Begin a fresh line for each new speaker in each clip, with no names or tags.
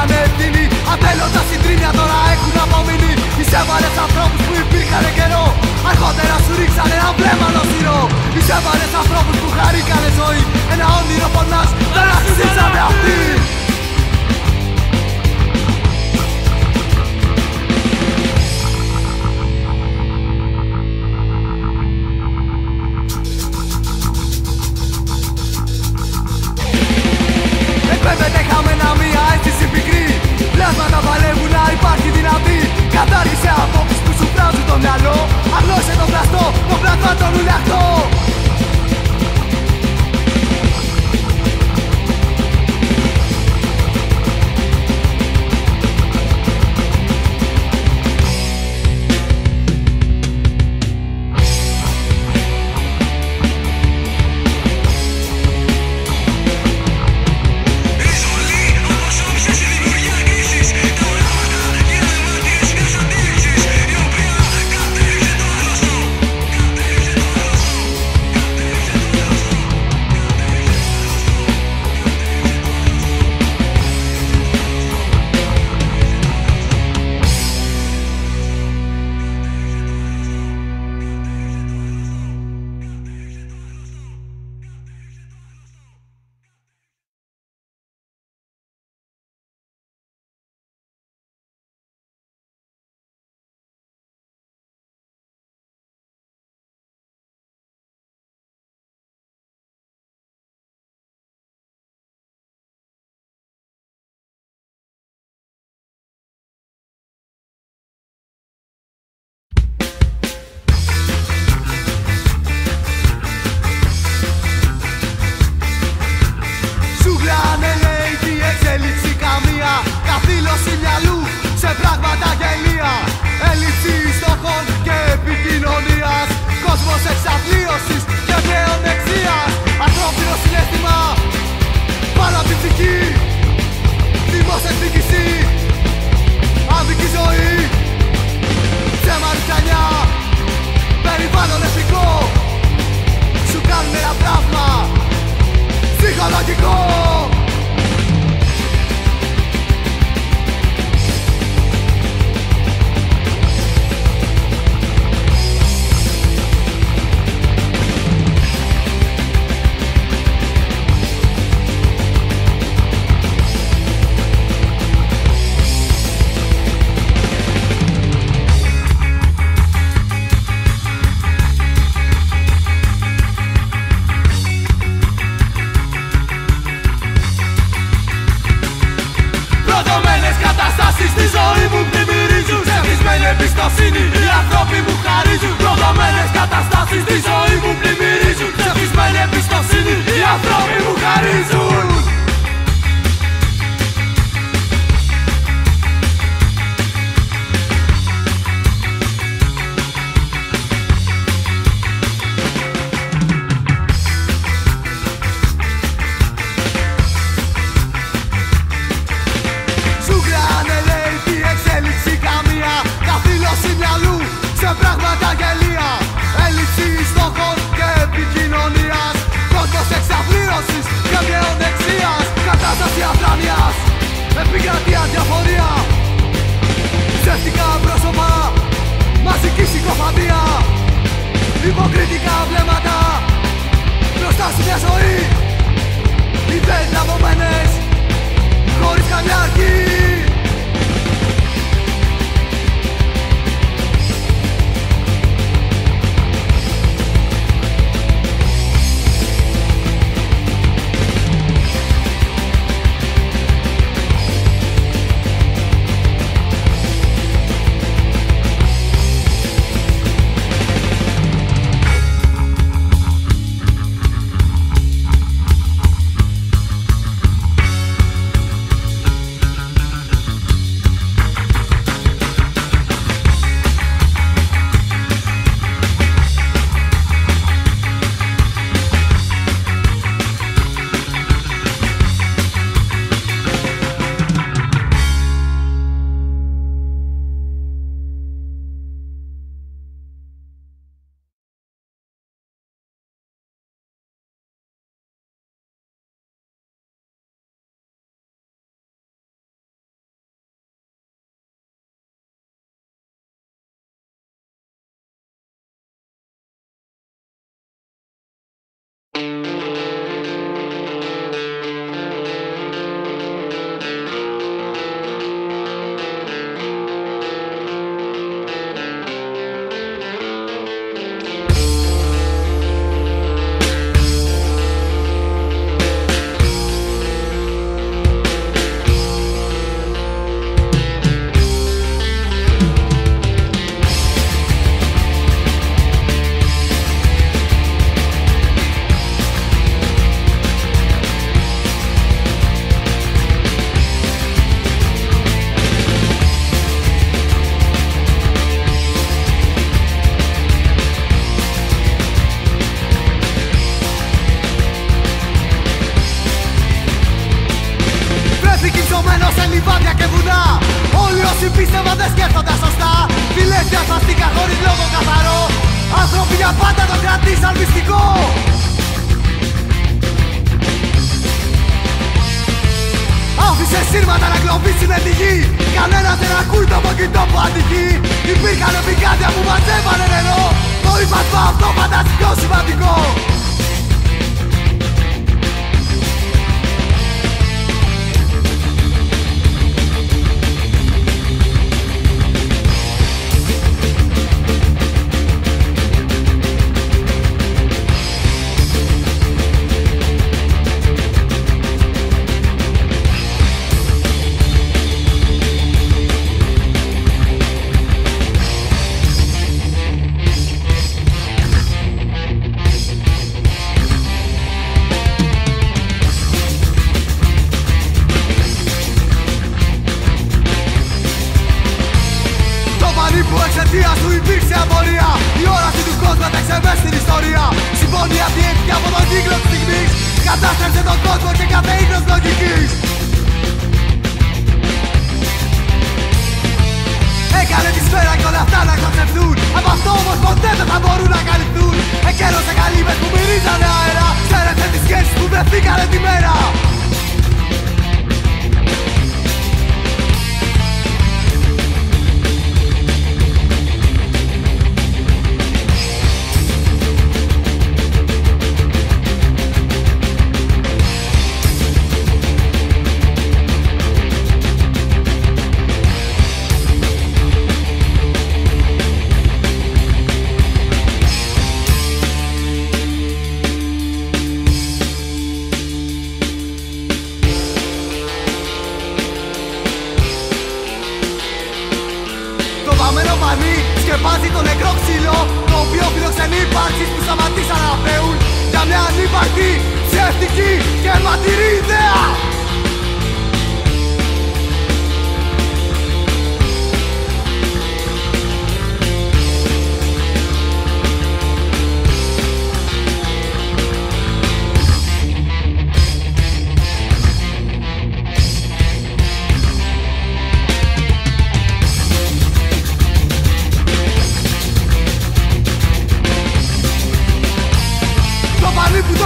είχαν ευθύνη Ατέλειωτα συντρίμια τώρα έχουν απομείνει. Εισέβαλες ανθρώπους που υπήρχαν καιρό. Αρχότερα σου ρίξανε ένα βλέμμα νοσηρό Εισέβαλες ανθρώπους που χαρήκανε ζωή. Ένα όνειρο πονάς, δεν αφήσανε αυτή πλάσματα παλεύουν να υπάρχει δυνατή. Κατάρισε απόψεις που σου φράζουν το μυαλό. Αγνώσε τον πλαστό, τον πλατβά τον ουλιαχτό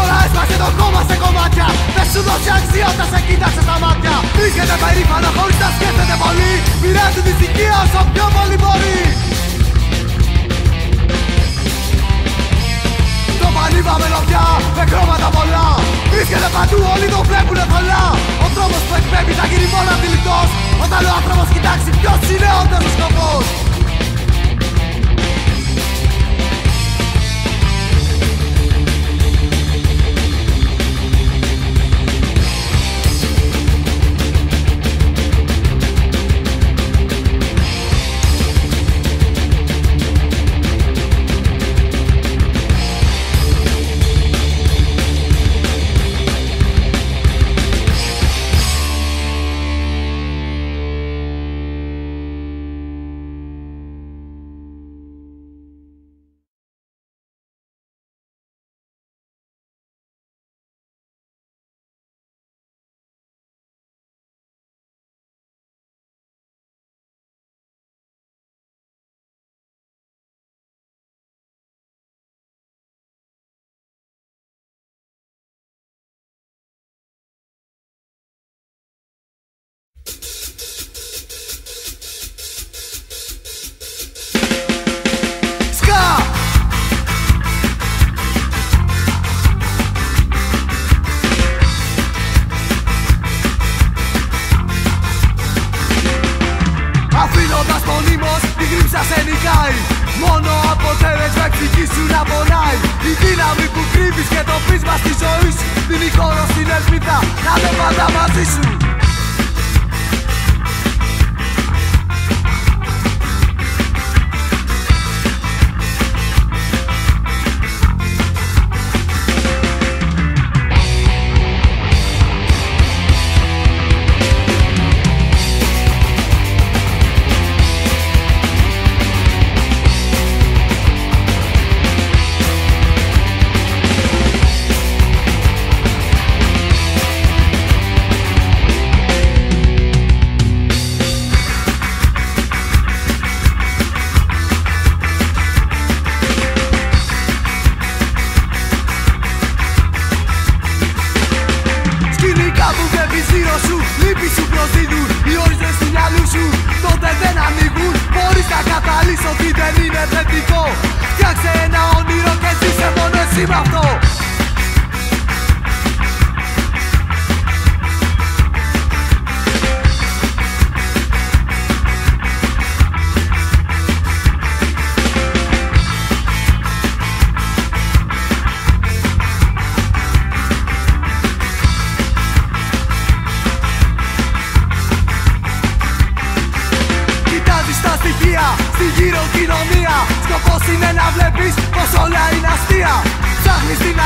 τώρα έσπασε το κόμμα σε κομμάτια. Δεν σου δώσει αξία όταν σε κοίταξε στα μάτια. Βρίσκεται περήφανο χωρίς να σκέφτεται πολύ. Μοιράζει τη στοιχεία όσο πιο πολύ μπορεί. Το πανίβα με λοπιά, με χρώματα πολλά. Βρίσκεται παντού, όλοι το βλέπουνε θολά Ο τρόπος που εκπέμπει θα γίνει μόνος αντιληπτός. Όταν ο άνθρωπος κοιτάξει ποιος είναι όντως ο σκοπός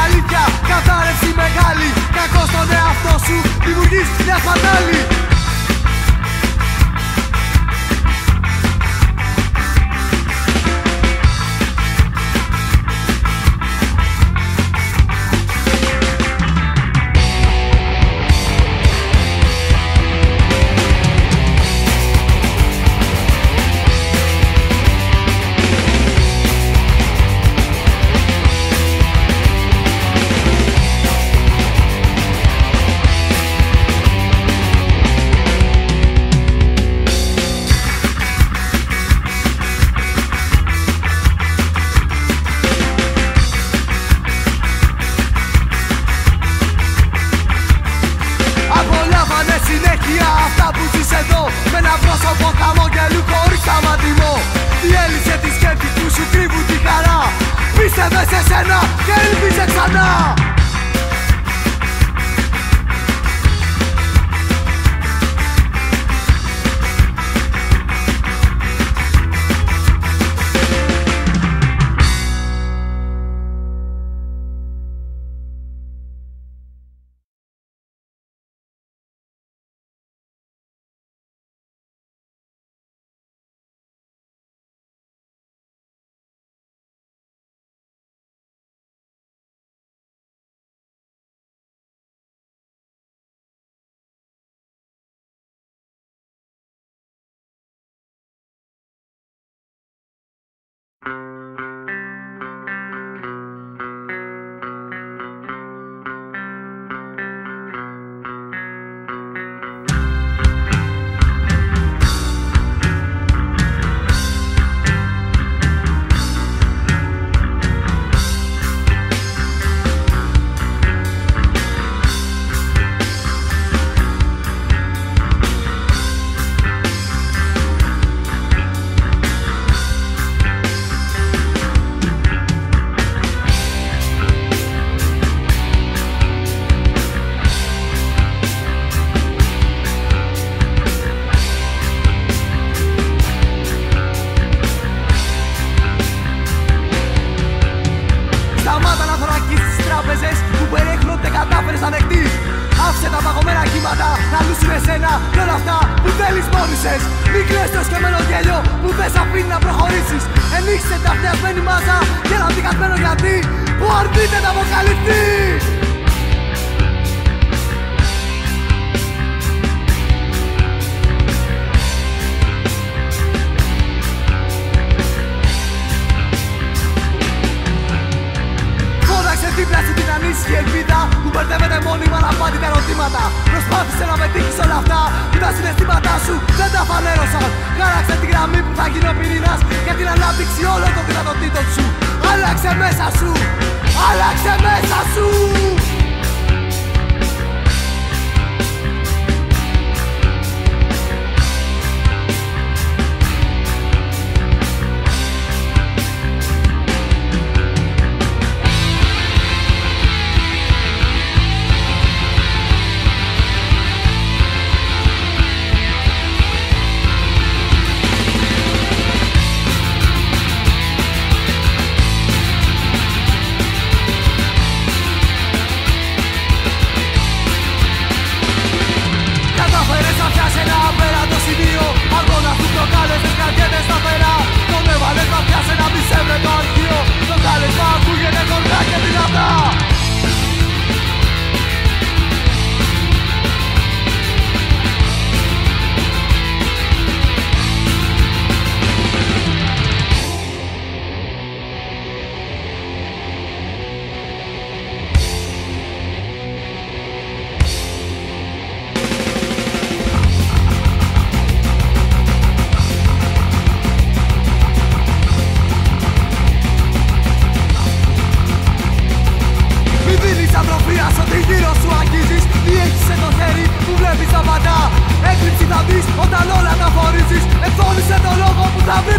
αλήθεια. Καθάρευση μεγάλη. Κακό στον εαυτό σου. Δημιουργείς μια φαντάλη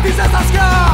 fiz essas caras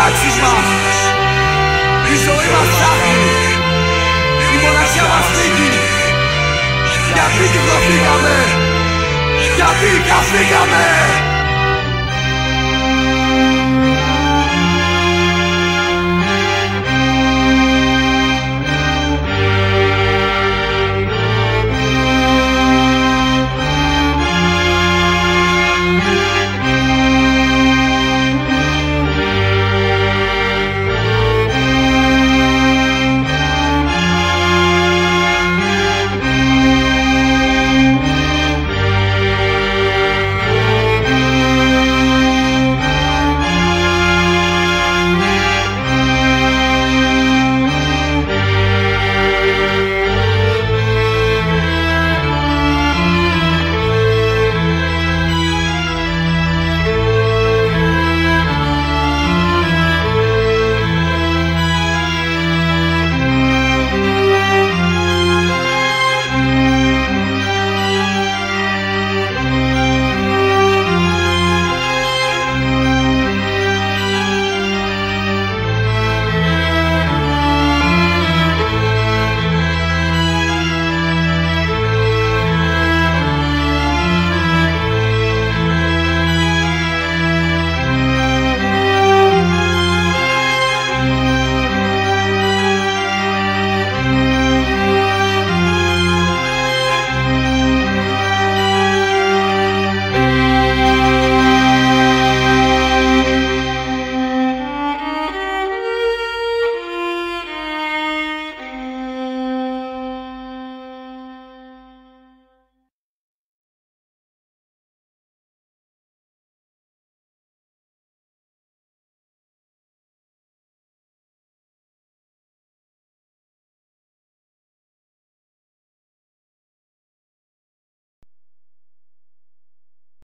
πράξεις μας Η ζωή μας ψάχνει Η μοναξιά μας νίκη Γιατί κυκλοθήκαμε Γιατί καυθήκαμε